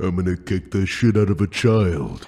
I'm gonna kick the shit out of a child.